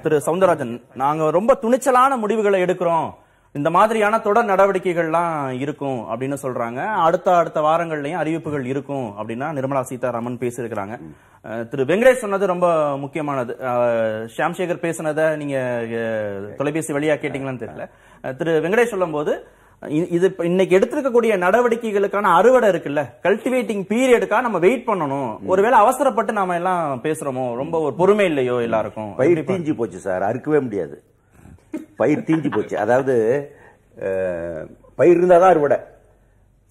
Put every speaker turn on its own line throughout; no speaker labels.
திரு சவுந்தரராஜன் நாங்க ரொம்ப துணிச்சலான முடிவுகளை எடுக்கிறோம். இந்த மாதிரியான தொடர் நடவடிக்கைகள்லாம் இருக்கும் அப்படின்னு சொல்றாங்க. அடுத்த அடுத்த வாரங்கள்லயும் அறிவிப்புகள் இருக்கும் அப்படின்னா நிர்மலா சீதாராமன் பேசியிருக்கிறாங்க. திரு வெங்கடேஷ் சொன்னது ரொம்ப முக்கியமானது. ஷியாம் சேகர் பேசினதை நீங்க தொலைபேசி வழியா கேட்டீங்களான்னு தெரியல. திரு வெங்கடேஷ் சொல்லும்போது இ- இது இன்னைக்கு எடுத்திருக்கக்கூடிய நடவடிக்கைகளுக்கான அறுவடை இருக்குல்ல? கல்டிவேட்டிங் பீரியடுக்காக நம்ம வெயிட் பண்ணணும். ஒருவேளை அவசரப்பட்டு நாம எல்லாம் பேசுறோமோ? ரொம்ப ஒரு பொறுமை இல்லையோ எல்லாருக்கும்?
பயிர் தீஞ்சு போச்சு சார். அறுக்கவே முடியாது. பயிர் தீஞ்சு போச்சு. அதாவது பயிர் இருந்தால் தான் அறுவடை.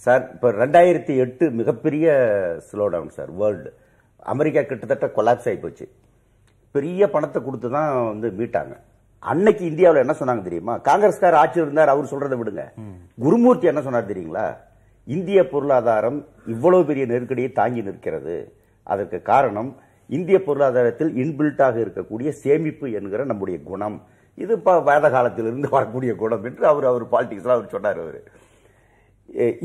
சார் இப்போ ரெண்டாயிரத்தி எட்டு மிகப்பெரிய slow down sir world America கிட்டத்தட்ட கொலாப்ஸ் ஆகி போச்சு. பெரிய பணத்தை கொடுத்து தான் வந்து மீட்டாங்க. அன்னைக்கு இந்தியாவில் என்ன சொன்னாங்க தெரியுமா? காங்கிரஸ்கார் ஆட்சி இருந்தார் அவர் சொல்றதை விடுங்க. குருமூர்த்தி என்ன சொன்னார் தெரியுங்களா? இந்திய பொருளாதாரம் இவ்வளவு பெரிய நெருக்கடியை தாங்கி நிற்கிறது. அதற்கு காரணம் இந்திய பொருளாதாரத்தில் இன்பில்ட்டாக இருக்கக்கூடிய சேமிப்பு என்கிற நம்முடைய குணம். இது இப்ப வேத காலத்திலிருந்து வரக்கூடிய குணம் என்று அவர் அவர் பாலிடிக்ஸ்ல அவர் சொன்னார் அவர்.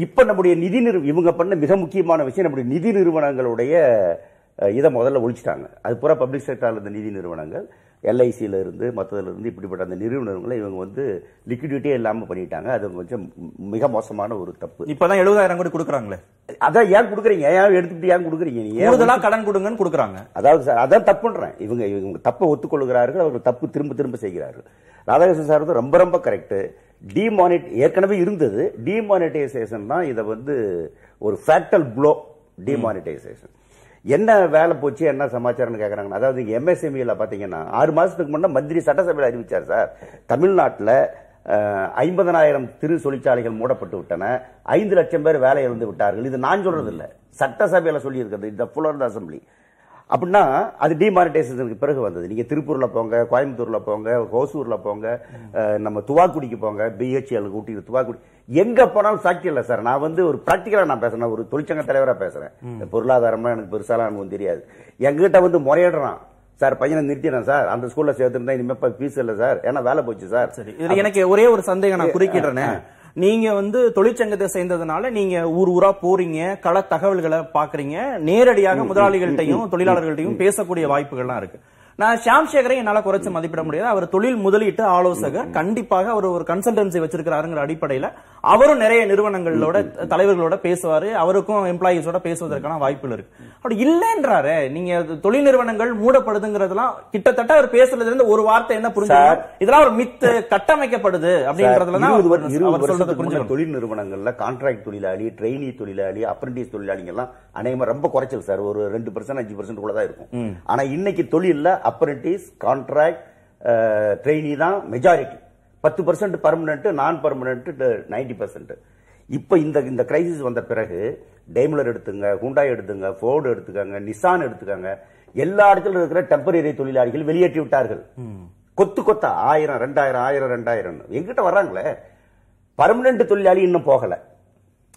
இப்ப நம்முடைய நிதி நிறு இவங்க பண்ண மிக முக்கியமான விஷயம் நம்முடைய நிதி நிறுவனங்களுடைய இதை முதல்ல ஒழிச்சிட்டாங்க. அது பூரா பப்ளிக் செக்டர்ல இருந்த நிதி நிறுவனங்கள். எல்ஐசியில இருந்து மற்றதுல இருந்து இப்படிப்பட்ட அந்த நிறுவனங்களை இவங்க வந்து லிக்விடிட்டியே இல்லாம பண்ணிட்டாங்க. அது கொஞ்சம் மிக மோசமான ஒரு தப்பு.
இப்பதான் எழுபதாயிரம் கோடி கொடுக்குறாங்களே.
அதான் ஏன் கொடுக்குறீங்க? ஏன் எடுத்துட்டு ஏன் கொடுக்குறீங்க? நீங்க ஏன்
கூடுதலா கடன் கொடுங்கன்னு கொடுக்குறாங்க.
அதாவது சார் அதான் தப்புன்றேன். இவங்க இவங்க தப்பை ஒத்துக்கொள்கிறார்கள் அவர்கள் தப்பு திரும்ப திரும்ப செய்கிறார்கள். ராதாகிருஷ்ணன் சார் வந்து ரொம்ப ரொம்ப கரெக்ட் டிமானிட் ஏற்கனவே இருந்தது. டிமானிட்டைசேஷன் தான் இதை வந்து ஒரு ஃபேக்டல் ப்ளோ டிமானிட்டைசேஷன் என்ன வேலை போச்சு என்ன சமாச்சாரம்னு கேட்குறாங்க அதாவது எம்எஸ்எம்இல பார்த்தீங்கன்னா ஆறு மாதத்துக்கு முன்னே மந்திரி சட்டசபையில் அறிவிச்சார் சார். தமிழ்நாட்டில் ஐம்பதனாயிரம் திரு தொழிற்சாலைகள் மூடப்பட்டு விட்டன. ஐந்து லட்சம் பேர் வேலை இழந்து விட்டார்கள். இது நான் சொல்றது இல்லை. சட்டசபையில் சொல்லியிருக்கிறது. இந்த ஃபுல்லர் அசம்பிளி அப்படின்னா அது டிமானிட்டைசேஷனுக்கு பிறகு வந்தது. நீங்கள் திருப்பூரில் போங்க கோயம்புத்தூரில் போங்க ஹோசூரில் போங்க நம்ம துவாக்குடிக்கு போங்க பிஹெச்எல் ஊட்டி துவாக்குடி. எங்க போனாலும் ஃபேக்டரி இல்ல சார். நான் வந்து ஒரு பிராக்டிக்கலா நான் பேசுறேன். ஒரு தொழிற்சங்க தலைவரா பேசுறேன். இந்த பொருளாதாரம்லாம் எனக்கு பெருசாலாம் எனக்கு தெரியாது. எங்கிட்ட வந்து முறையிடுறான். சார் பையனை நிறுத்தினேன் சார். அந்த ஸ்கூல்ல சேர்த்துருந்தா இனிமே ஃபீஸ் இல்ல சார். ஏன்னா வேலை போச்சு சார்.
சரி. எனக்கு ஒரே ஒரு சந்தேகம் நான் குறுக்கிடுறேனே. நீங்க வந்து தொழிற்சங்கத்தை சேர்ந்ததுனால நீங்க ஊர் ஊரா போறீங்க கள தகவல்களை பாக்குறீங்க நேரடியாக முதலாளிகள்கிட்டையும் தொழிலாளர்கள்ட்டையும் பேசக்கூடிய வாய்ப்புகள்லாம் இருக்கு. நான் ஷியாம் சேகரை என்னால குறைச்சு மதிப்பிட முடியாது. அவர் தொழில் முதலீட்டு ஆலோசகர். கண்டிப்பாக அவர் ஒரு கன்சல்டன்சி வச்சிருக்கிறாருங்கிற அடிப்படையில அவரும் நிறைய நிறுவனங்களோட தலைவர்களோட பேசுவாரு. அவருக்கும் எம்ப்ளாயிஸோட பேசுவதற்கான வாய்ப்புகள் இருக்கு. அப்படி இல்லைன்றாரு நீங்க தொழில் நிறுவனங்கள் மூடப்படுதுங்கிறதெல்லாம் கிட்டத்தட்ட அவர் பேசுறதுல இருந்து ஒரு வார்த்தை என்ன புரிஞ்சு. இதெல்லாம் ஒரு மித்து கட்டமைக்கப்படுது அப்படின்றதுல
தொழில் நிறுவனங்கள்ல கான்ட்ராக்ட் தொழிலாளி ட்ரெயினி தொழிலாளி அப்ரண்டிஸ் தொழிலாளிங்க எல்லாம் அநேகமா ரொம்ப குறைச்சல் சார். ஒரு ரெண்டு பர்சன்ட் அஞ்சு பர்சன்ட் கூட தான் இருக்கும். ஆனா இன்னைக்கு தொழில்ல அப்ரண்டிஸ் கான்ட்ராக்ட் ட்ரெயினி தான் மெஜாரிட்டி பத்து பர்சன்ட் பர்மனன்ட் நான் பர்மனன்ட் நைன்டி பர்சன்ட் இப்ப இந்த இந்த கிரைசிஸ் வந்த பிறகு டெய்மலர் எடுத்துங்க ஹுண்டாய் எடுத்துங்க ஃபோர்டு எடுத்துக்கங்க நிசான் எடுத்துக்கங்க எல்லா இடத்துல இருக்கிற டெம்பரரி தொழிலாளிகள் வெளியேற்றி விட்டார்கள். கொத்து கொத்தா ஆயிரம் ரெண்டாயிரம் ஆயிரம் ரெண்டாயிரம் எங்கிட்ட வர்றாங்களே பர்மனன்ட் தொழிலாளி இன்னும் போகல.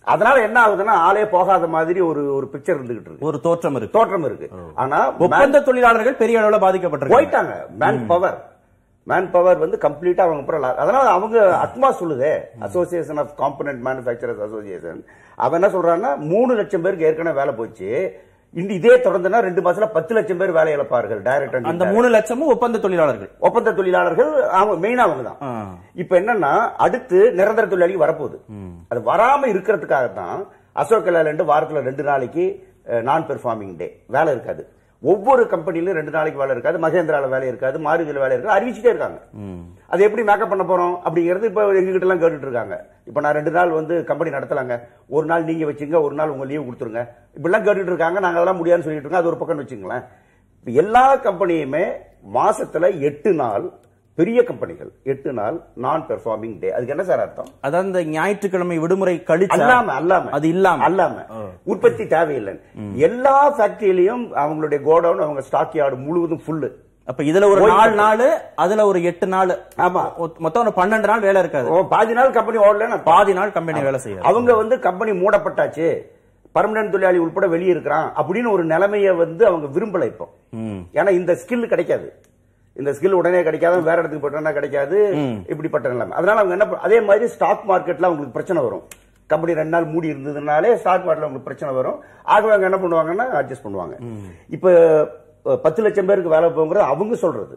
அதனால என்ன ஆகுதுன்னா ஆளே போகாத மாதிரி ஒரு ஒரு பிக்சர் இருந்துகிட்டு இருக்கு.
ஒரு தோற்றம் இருக்கு.
தோற்றம் இருக்கு. ஆனா
ஒப்பந்த தொழிலாளர்கள் பெரிய அளவுல பாதிக்கப்பட்டிருக்காங்க.
போயிட்டாங்க. மேன் பவர் மேன் பவர் வந்து கம்ப்ளீட்டா அவங்க அப்புறம் அதனால அவங்க அத்மா சொல்லுதே. Association of component manufacturers association அவன் என்ன சொல்றான்னா மூணு லட்சம் பேருக்கு ஏற்கனவே வேலை போச்சு. இதே தொடர்ந்துனா ரெண்டு மாசத்துல பத்து லட்சம் பேர் வேலை இழப்பார்கள் டைரக்ட்
அந்த மூணு லட்சமும் ஒப்பந்த தொழிலாளர்கள்.
ஒப்பந்த தொழிலாளர்கள் அவங்க மெயினா அவங்க தான். இப்ப என்னன்னா அடுத்து நிரந்தர தொழிலாளி வரப்போகுது. அது வராம இருக்கிறதுக்காக தான் அசோக் லேலண்ட் வாரத்துல ரெண்டு நாளைக்கு நான் பெர்ஃபார்மிங் டே வேலை இருக்காது. ஒவ்வொரு கம்பெனிலும் ரெண்டு நாளைக்கு வேலை இருக்காது மகேந்திரால வேலை இருக்காது மாருதியில வேலை இருக்காது அறிவிச்சுட்டே இருக்காங்க. அது எப்படி மேக்கப் பண்ண போறோம் அப்படிங்கிறது இப்ப எங்க கிட்ட எல்லாம் கேட்டுட்டு இருக்காங்க. இப்ப நான் ரெண்டு நாள் வந்து கம்பெனி நடத்தலாங்க. ஒரு நாள் நீங்க வச்சுங்க ஒரு நாள் உங்க லீவ் கொடுத்துருங்க. இப்படிலாம் கேட்டுட்டு இருக்காங்க. நாங்க அதெல்லாம் முடியாதுன்னு சொல்லிட்டு இருக்கோம். அது ஒரு பக்கம் வச்சுங்களேன் இப்ப எல்லா கம்பெனியுமே மாசத்துல எட்டு நாள் பெரிய கம்பெனிகள். எட்டு நாள் நான் பெர்ஃபார்மிங் டே அதுக்கு என்ன சார் அர்த்தம்?
அதாவது இந்த ஞாயிற்றுக்கிழமை விடுமுறை கழிச்சா
அல்லாம அல்லாம.
அது இல்லாம.
அல்லாம. உற்பத்தி தேவையில்லை எல்லா ஃபேக்டரியிலையும் அவங்களுடைய கோடவுன் அவங்க ஸ்டாக் யார்டு முழுவதும் ஃபுல்லு
அப்ப இதுல ஒரு நாலு நாள் அதுல ஒரு எட்டு நாள்.
ஆமா.
மொத்த- மொத்தம் ஒரு பன்னெண்டு நாள் வேலை இருக்காது.
பாதி நாள் கம்பெனி ஓடல
பாதி நாள் கம்பெனி வேலை செய்யாது.
அவங்க வந்து கம்பெனி மூடப்பட்டாச்சு. பர்மனன்ட் தொழிலாளி உட்பட வெளியே இருக்கிறான். அப்படின்னு ஒரு நிலைமையை வந்து அவங்க விரும்பல இப்போ. ஏன்னா இந்த ஸ்கில் கிடைக்காது. இந்த ஸ்கில் உடனே கிடைக்காது வேற இடத்துக்கு போட்டோம்னா கிடைக்காது. இப்படிப்பட்ட நிலைமை. அதனால அவங்க என்ன அதே மாதிரி ஸ்டாக் மார்க்கெட்ல அவங்களுக்கு பிரச்சனை வரும். கம்பெனி ரெண்டு நாள் மூடி இருந்ததுனாலே ஸ்டாக் மார்க்கெட்ல அவங்களுக்கு பிரச்சனை வரும். ஆகவே அவங்க என்ன பண்ணுவாங்கன்னா அட்ஜஸ்ட் பண்ணுவாங்க. இப்ப பத்து லட்சம் பேருக்கு வேலை போங்கிறது அவங்க சொல்றது.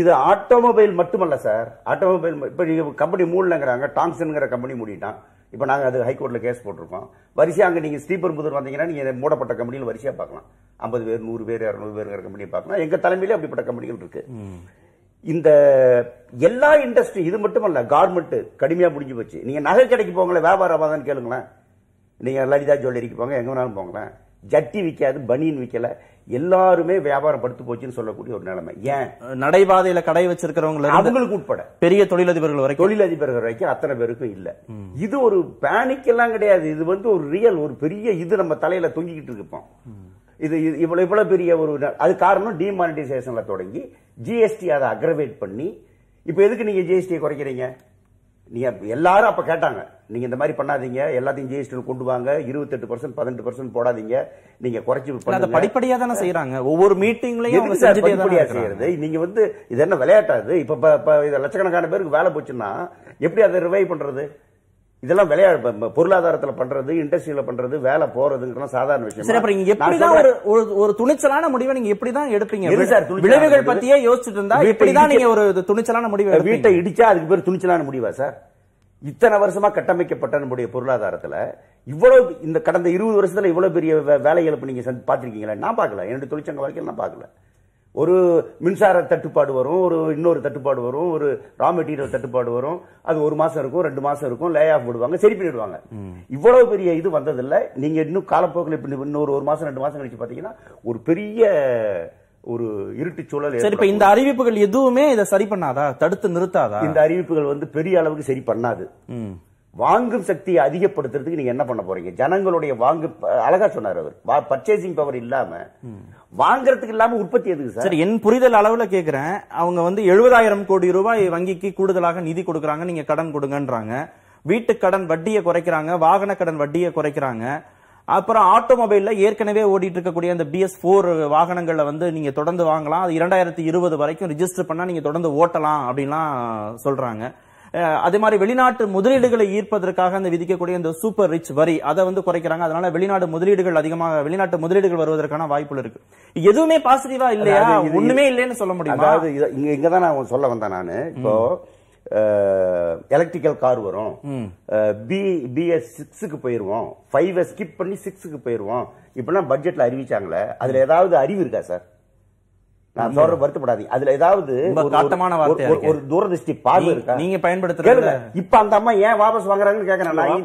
இது ஆட்டோமொபைல் மட்டுமல்ல சார். ஆட்டோமொபைல் இப்ப நீங்க கம்பெனி மூடலங்கிறாங்க டாங்ஸன்ங்கிற கம்பெனி மூடிட்டான். இப்போ நாங்கள் அது ஹைகோர்ட்டில் கேஸ் போட்டிருக்கோம். வரிசையாக அங்கே நீங்க ஸ்ரீபெரும்புதூர் வந்தீங்கன்னா நீங்கள் மூடப்பட்ட கம்பெனியில் வரிசையா பார்க்கலாம். ஐம்பது பேர் நூறு பேர் இரநூறு பேருங்கிற கம்பெனியை பார்க்கலாம். எங்கள் தலைமையிலே அப்படிப்பட்ட கம்பெனிகள் இருக்கு. இந்த எல்லா இண்டஸ்ட்ரி இது மட்டுமல்ல கார்மெண்ட் கடுமையா முடிஞ்சு போச்சு. நீங்க நகை கடைக்கு போங்களேன் வியாபாரம் தான் கேளுங்களேன். நீங்க லலிதா ஜுவல்லரிக்கு போங்க எங்கே வேணாலும் போங்களேன். ஜட்டி விற்காது பனியன் விற்கலை எல்லாருமே வியாபாரம் படுத்து போச்சுன்னு சொல்லக்கூடிய ஒரு நிலைமை. ஏன்?
நடைபாதையில கடை வச்சிருக்கிறவங்கள இருந்து
அவங்களுக்கு உட்பட.
பெரிய தொழிலதிபர்கள் வரைக்கும்.
தொழிலதிபர்கள் வரைக்கும் அத்தனை பேருக்கும் இல்ல. இது ஒரு பேனிக் எல்லாம் கிடையாது. இது வந்து ஒரு ரியல் ஒரு பெரிய இது நம்ம தலையில தொங்கிக்கிட்டு இப்போ இது இவ்வளவு இவ்வளவு பெரிய ஒரு அது காரணம் டிமானிட்டைசேஷன்ல தொடங்கி ஜிஎஸ்டி அதை அக்ரவேட் பண்ணி இப்போ எதுக்கு நீங்க ஜிஎஸ்டியை குறைக்கிறீங்க? நீங்க எல்லாரும் அப்ப கேட்டாங்க. நீங்க இந்த மாதிரி பண்ணாதீங்க. எல்லாத்தையும் ஜிஎஸ்டி கொண்டு வாங்க. இருபத்தெட்டு பர்சன்ட் பதினெட்டு பர்சன்ட் போடாதீங்க. நீங்க குறைச்சு
படிப்படியா தானே செய்யறாங்க ஒவ்வொரு மீட்டிங்லயும்
படிப்படியா. செய்யறது? நீங்க வந்து இது என்ன விளையாட்டா இது? இப்ப லட்சக்கணக்கான பேருக்கு வேலை போச்சுன்னா எப்படி அதை ரிவைவ் பண்றது? இதெல்லாம் விளையாடு பொருளாதாரத்துல பண்றது இண்டஸ்ட்ரியில பண்றது வேலை போறதுங்கிறலாம் சாதாரண விஷயம்.
சரி அப்புறம் எப்படிதான் ஒரு ஒரு- துணிச்சலான முடிவை நீங்க எப்படிதான் எடுப்பீங்க?
சார்
விளைவுகள்? பத்தியே யோசிச்சுட்டு இருந்தா இப்படிதான் நீங்க ஒரு துணிச்சலான முடிவை
வீட்டை இடிச்சா அதுக்கு பேர் துணிச்சலான முடிவா சார்? இத்தனை வருஷமா கட்டமைக்கப்பட்ட நம்முடைய பொருளாதாரத்துல இவ்வளவு இந்த கடந்த இருபது வருஷத்துல இவ்வளவு பெரிய வேலை இழப்பு நீங்க பார்த்திருக்கீங்களா? நான் பார்க்கல. என்னுடைய தொழிற்சங்க வாழ்க்கையில் நான் பார்க்கல. ஒரு மின்சார தட்டுப்பாடு வரும் ஒரு இன்னொரு தட்டுப்பாடு வரும் ஒரு ரா மெட்டீரியல் தட்டுப்பாடு வரும். அது ஒரு மாசம் இருக்கும் ரெண்டு மாசம் இருக்கும் லே ஆஃப் விடுவாங்க சரி பண்ணிடுவாங்க. இவ்வளவு பெரிய இது வந்ததில்ல. நீங்க இன்னும் காலப்போக்கில் இப்ப இன்னொரு ஒரு மாசம் ரெண்டு மாசம் கழிச்சு பாத்தீங்கன்னா ஒரு பெரிய ஒரு இருட்டு சூழல்
சரி இப்ப இந்த அறிவிப்புகள் எதுவுமே இதை சரி பண்ணாதா? தடுத்து நிறுத்தாதா?
இந்த அறிவிப்புகள் வந்து பெரிய அளவுக்கு சரி பண்ணாது. வாங்கும் சக்தியை அதிகப்படுத்துறதுக்கு நீங்க என்ன பண்ண போறீங்க? ஜனங்களுடைய வாங்கு அழகா சொன்னார் அவர். பர்ச்சேசிங் பவர் இல்லாம வாங்குறதுக்கு இல்லாம உற்பத்தி எதுக்கு சார்?
என் புரிதல் அளவுல கேக்குறேன். அவங்க வந்து எழுபதாயிரம் கோடி ரூபாய் வங்கிக்கு கூடுதலாக நிதி கொடுக்கறாங்க நீங்க கடன் கொடுங்கன்றாங்க. வீட்டு கடன் வட்டியை குறைக்கிறாங்க வாகன கடன் வட்டியை குறைக்கிறாங்க. அப்புறம் ஆட்டோமொபைல்ல ஏற்கனவே ஓடிட்டு இருக்கக்கூடிய அந்த பிஎஸ் போர் வாகனங்கள்ல வந்து நீங்க தொடர்ந்து வாங்கலாம். அது இரண்டாயிரத்தி இருபது வரைக்கும் ரிஜிஸ்டர் பண்ணா நீங்க தொடர்ந்து ஓட்டலாம் அப்படின்லாம் சொல்றாங்க. அதே மாதிரி வெளிநாட்டு முதலீடுகளை ஈர்ப்பதற்காக அந்த விதிக்கக்கூடிய இந்த சூப்பர் ரிச் வரி அதை வந்து குறைக்கிறாங்க. அதனால வெளிநாடு முதலீடுகள் அதிகமாக வெளிநாட்டு முதலீடுகள் வருவதற்கான வாய்ப்புகள் இருக்கு. எதுவுமே பாசிட்டிவா இல்லையா? ஒண்ணுமே இல்லைன்னு சொல்ல முடியுமா?
அதாவது இங்க இங்க தான் நான் சொல்ல வந்தேன் நானு. இப்போ எலக்ட்ரிக்கல் கார் வரும். பி பிஎஸ் சிக்ஸுக்கு போயிருவோம். ஃபைவ் ஸ்கிப் பண்ணி சிக்ஸுக்கு போயிருவோம். இப்பெல்லாம் பட்ஜெட்ல அறிவிச்சாங்களே. அதுல ஏதாவது அறிவு இருக்கா சார்? நான் சொல்ற வருத்தப்படாதீங்க. அதுல ஏதாவது
காட்டமான
ஒரு- தூரதிஷ்டி பார்வை இருக்கா?
நீங்க பயன்படுத்துறது
இப்ப அந்த அம்மா ஏன் வாபஸ் வாங்குறாங்கன்னு கேக்குறேன்.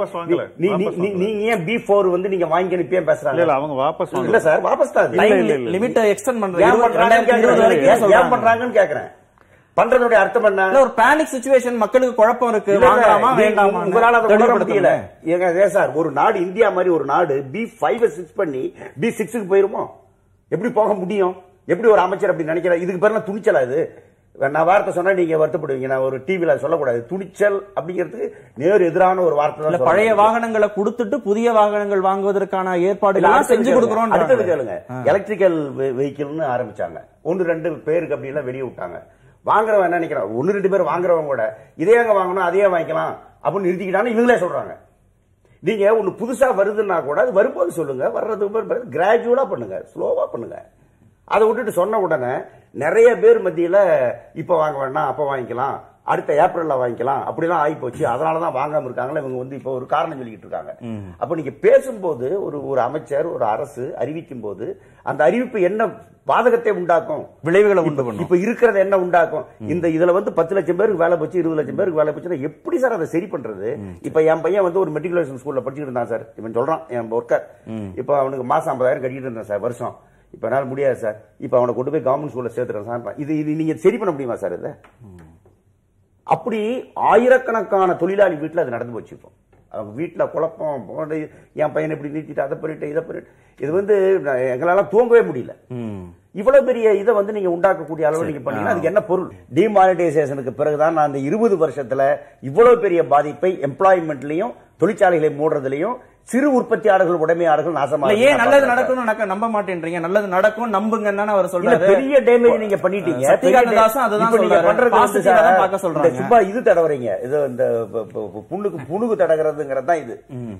நீங்க ஏன் பி போர் வந்து நீங்க வாங்கி அனுப்பியே பேசுறாங்க?
இல்ல அவங்க வாபஸ்
இல்ல சார் வாபஸ் தான்.
லிமிட் எக்ஸ்டெண்ட்
ஏன்
பண்றாங்க
ஏன். பண்றாங்கன்னு கேக்குறேன். பண்றதுடைய அர்த்தம் என்ன?
இல்ல, ஒரு பேனிக் சுச்சுவேஷன் மக்களுக்கு குழப்பம் இருக்கு. வாங்கலாமா வேண்டாமா
உங்களால அதை உணர முடியல. ஏங்க, ஏன் சார் ஒரு நாடு இந்தியா மாதிரி ஒரு நாடு பி ஃபைவ் சிக்ஸ் பண்ணி பி சிக்ஸுக்கு போயிருமோ? எப்படி போக முடியும்? எப்படி ஒரு அமைச்சர் அப்படி நினைக்கிற இதுக்கு பேர் துணிச்சலா இது? நான் வார்த்தை சொன்னா நீங்க வருத்தப்படுவீங்க. நான் ஒரு டிவில சொல்லக்கூடாது. துணிச்சல் அப்படிங்கிறதுக்கு நேர் எதிரான ஒரு வார்த்தை
பழைய. வாகனங்களை கொடுத்துட்டு புதிய வாகனங்கள் வாங்குவதற்கான ஏற்பாடுகள் செஞ்சு. கொடுக்கறோம்
அடுத்தது கேளுங்க. எலக்ட்ரிக்கல் வெஹிக்கிள்னு ஆரம்பிச்சாங்க. ஒன்னு ரெண்டு பேருக்கு அப்படி எல்லாம் வெளியே விட்டாங்க. வாங்குறவன் என்ன நினைக்கிறான்? ஒன்னு ரெண்டு பேர் வாங்குறவங்க கூட. இதே அங்க வாங்கணும் அதே வாங்கிக்கலாம் அப்படின்னு நிறுத்திக்கிட்டான்னு இவங்களே சொல்றாங்க. நீங்க ஒண்ணு புதுசா வருதுன்னா கூட அது வரும்போது சொல்லுங்க வர்றது கிராஜுவலா பண்ணுங்க ஸ்லோவா பண்ணுங்க. அதை விட்டுட்டு சொன்ன உடனே நிறைய பேர் மத்தியில இப்ப வாங்க வேண்டாம் அப்ப வாங்கிக்கலாம். அடுத்த ஏப்ரல்ல வாங்கிக்கலாம். அப்படிலாம் ஆகி போச்சு அதனாலதான் வாங்காம இருக்காங்களா இவங்க வந்து இப்ப ஒரு காரணம் சொல்லிக்கிட்டு இருக்காங்க. அப்ப நீங்க பேசும்போது ஒரு ஒரு அமைச்சர் ஒரு அரசு அறிவிக்கும் போது அந்த அறிவிப்பு என்ன பாதகத்தை உண்டாக்கும்?
விளைவுகளை உண்டு பண்ணும்.
இப்ப இருக்கிறது என்ன உண்டாக்கும்? இந்த இதுல வந்து பத்து லட்சம் பேருக்கு வேலை போச்சு இருபது லட்சம் பேருக்கு வேலை போச்சுன்னா எப்படி சார் அதை சரி பண்றது? இப்ப என் பையன் வந்து ஒரு மெட்ரிகுலேஷன் ஸ்கூல்ல படிச்சுட்டு இருந்தான் சார். இவன் சொல்றான் என் ஒர்க்கர். இப்ப அவனுக்கு மாசம் ஐம்பதாயிரம் கட்டிட்டு இருந்தேன் சார் வருஷம். இப்ப என்னால முடியாது சார். இப்ப அவனை கொண்டு போய் கவர்மெண்ட் ஸ்கூல்ல சேர்த்துறேன் சார். இது இது நீங்க சரி பண்ண முடியுமா சார் இதை? அப்படி ஆயிரக்கணக்கான தொழிலாளி வீட்டுல அது நடந்து போச்சு இப்போ. அவங்க வீட்டுல குழப்பம் என் பையனை இப்படி நிறுத்திட்டு அதை பண்ணிட்டு இதை பண்ணிட்டு. இது வந்து எங்களால தூங்கவே முடியல. இவ்வளவு பெரிய இதை வந்து நீங்க உண்டாக்கக்கூடிய அளவு நீங்க பண்ணீங்கன்னா அதுக்கு என்ன பொருள்? டிமானிட்டைசேஷனுக்கு பிறகுதான் நான் அந்த இருபது வருஷத்துல இவ்வளவு பெரிய பாதிப்பை எம்ப்ளாய்மெண்ட்லயும் தொழிற்சாலைகளை மூடுறதுலயும் சிறு உற்பத்தியாளர்கள் உடைமையாளர்கள் நாசமா
இல்ல ஏன் நல்லது நடக்கும்னு நடக்க நம்ப மாட்டேன்றீங்க. நல்லது நடக்கும் நம்புங்கன்னு அவர் சொல்றாரு.
பெரிய டேமேஜ் நீங்க பண்ணிட்டீங்க. சும்மா இது தடவறீங்க. இது இந்த புண்ணுக்கு புணுகு தடகிறதுங்கிறது தான் இது.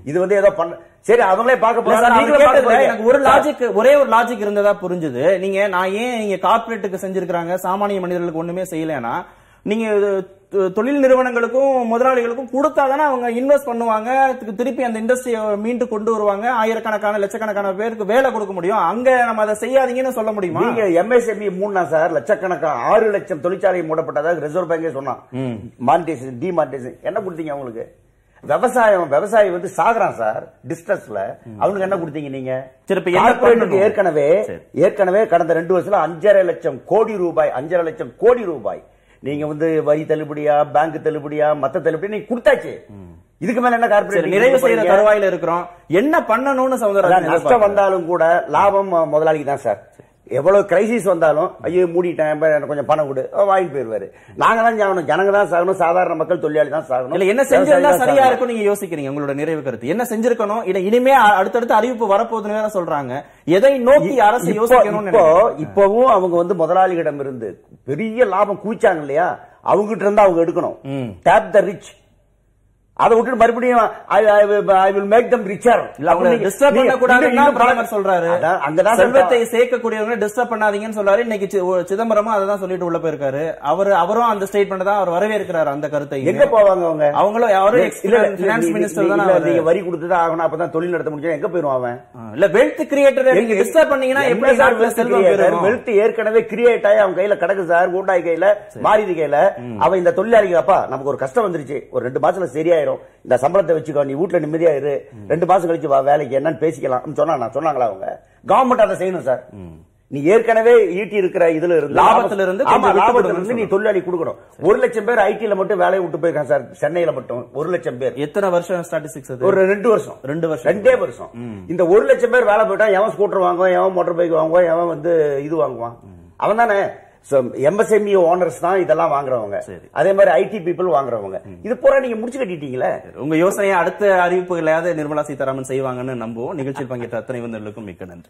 இது வந்து ஏதோ பண்ண சரி அவங்களே பார்க்க போறாங்க.
ஒரு லாஜிக் ஒரே ஒரு லாஜிக் இருந்ததா புரிஞ்சுது. நீங்க நான் ஏன் நீங்க கார்ப்பரேட்டுக்கு செஞ்சிருக்காங்க சாமானிய மனிதர்களுக்கு ஒண்ணுமே செய்யலைன்னா நீங்க தொழில் நிறுவனங்களுக்கும் முதலாளிகளுக்கும் கொடுத்தா தானே அவங்க இன்வெஸ்ட் பண்ணுவாங்க. திருப்பி அந்த இண்டஸ்ட்ரியை மீண்டு கொண்டு வருவாங்க. ஆயிரக்கணக்கான லட்சக்கணக்கான பேருக்கு வேலை கொடுக்க முடியும். அங்க நம்ம அதை செய்யாதீங்கன்னு சொல்ல முடியுமா?
நீங்க எம்எஸ்எம்இ மூணா சார் லட்சக்கணக்கான ஆறு லட்சம் தொழிற்சாலை மூடப்பட்டதாக ரிசர்வ் பேங்கே சொன்னான். மானிட்டேஷன் டிமானிட்டேஷன் என்ன கொடுத்தீங்க அவங்களுக்கு? விவசாயம் விவசாயி வந்து சாகுறான் சார் டிஸ்ட்ரஸ்ல அவனுக்கு என்ன கொடுத்தீங்க நீங்க? ஏற்கனவே. ஏற்கனவே கடந்த ரெண்டு வருஷத்துல அஞ்சரை லட்சம் கோடி ரூபாய் அஞ்சரை லட்சம் கோடி ரூபாய். நீங்க வந்து வரி தள்ளுபடியா பேங்க் தள்ளுபடியா மத்த தள்ளுபடி நீங்க கொடுத்தாச்சு. இதுக்கு மேல என்ன
சரி
கார்ப்பரேட்
நிறைவு செய்யற தருவாயில இருக்கிறோம். என்ன பண்ணணும்னு சகோதரர்
நஷ்டம் வந்தாலும் கூட லாபம் முதலாளிக்கு தான் சார். எவ்வளவு கிரைசிஸ் வந்தாலும் ஐயோ மூடிட்டேன் கொஞ்சம் பணம் கொடு வாங்கிட்டு போயிருவாரு. நாங்க தான் சாகணும் ஜனங்க தான் சாகணும் சாதாரண மக்கள் தொழிலாளி தான் சாகணும்.
இல்ல என்ன செஞ்சிருந்தா சரியா. இருக்கும் நீங்க யோசிக்கிறீங்க உங்களோட நிறைவு கருத்து. என்ன செஞ்சிருக்கணும்? இல்ல இனிமே அடுத்தடுத்து அறிவிப்பு வரப்போகுதுன்னு சொல்றாங்க. எதை நோக்கி அரசு
இப்போ
யோசிக்கணும்னு
இப்போ? இப்பவும் அவங்க வந்து முதலாளிகளிடம் இருந்து பெரிய லாபம் குவிச்சாங்க இல்லையா? அவங்க கிட்ட இருந்து அவங்க எடுக்கணும். டேப் த ரிச் அதை விட்டு மறுபடியும் I will make them richer
இல்ல அவங்க டிஸ்டர்ப் பண்ண கூடாதுன்னு பிரதமர் சொல்றாரு.
அங்கதான்
செல்வத்தை சேர்க்கக்கூடியவங்க டிஸ்டர்ப் பண்ணாதீங்கன்னு சொல்றாரு. இன்னைக்கு சிதம்பரமும் அதை தான் சொல்லிட்டு உள்ள போயிருக்காரு. அவர் அவரும் அந்த ஸ்டேட்மெண்ட் தான் அவர் வரவேற்கிறாரு அந்த கருத்தை
எங்க போவாங்க அவங்க?
அவங்களும் அவரும் பினான்ஸ் மினிஸ்டர் தானே.
நீங்க வரி கொடுத்துதான் ஆகணும். அப்பதான் தொழில் நடத்த முடியும். எங்க போயிருவான் அவன்?
இல்ல வெல்த் கிரியேட்டர் நீங்க டிஸ்டர்ப் பண்ணீங்கன்னா எப்படி நாட்டுல செல்வம்
வெல்த் ஏற்கனவே கிரியேட் ஆகி அவன் கையில கிடக்கு சார். கூண்டாய் கையில மாறிது கையில. அவன் இந்த தொழிலாளிக்கு அப்பா நமக்கு ஒரு கஷ்டம் வந்துருச்சு. ஒரு ரெண்டு மாசத்துல சரியாயிரும் இந்த சம்பளத்தை வச்சுக்கோ நீ வீட்டுல நிம்மதியா இரு. ரெண்டு மாசம் கழிச்சு வா வேலைக்கு என்னன்னு பேசிக்கலாம். சொன்னா சொன்னாங்களா அவங்க? கவர்மெண்ட் அதை செய்யணும் சார். நீ ஏற்கனவே ஈட்டி இருக்கிற இதுல இருந்து
லாபத்துல இருந்து
லாபத்துல இருந்து நீ தொழிலாளி கொடுக்கணும். ஒரு லட்சம் பேர் ஐடில மட்டும் வேலையை விட்டு போயிருக்கான் சார். சென்னையில மட்டும். ஒரு லட்சம் பேர்.
எத்தனை வருஷம் ஸ்டாட்டிஸ்டிக்ஸ்
ஒரு ரெண்டு வருஷம்.
ரெண்டு வருஷம்.
ரெண்டே வருஷம். இந்த ஒரு லட்சம் பேர் வேலை போயிட்டா எவன் ஸ்கூட்டர் வாங்குவான் எவன் மோட்டார் பைக் வாங்குவான் எவன் வந்து இது வாங்குவான். அவன் தானே? எம்எஸ்எம்இ ஓனர்ஸ் தான் இதெல்லாம் வாங்குறவங்க.
சரி.
அதே மாதிரி ஐடி பீப்புள் வாங்குறவங்க. இது பூரா நீங்க முடிச்சு கட்டிட்டீங்களே
உங்க யோசனையை அடுத்த அறிவிப்புகளையாவது நிர்மலா சீதாராமன் செய்வாங்கன்னு நம்புவோம். நிகழ்ச்சியில் பங்கேற்ற அத்தனை வந்தவர்களுக்கும் மிக்க நன்றி.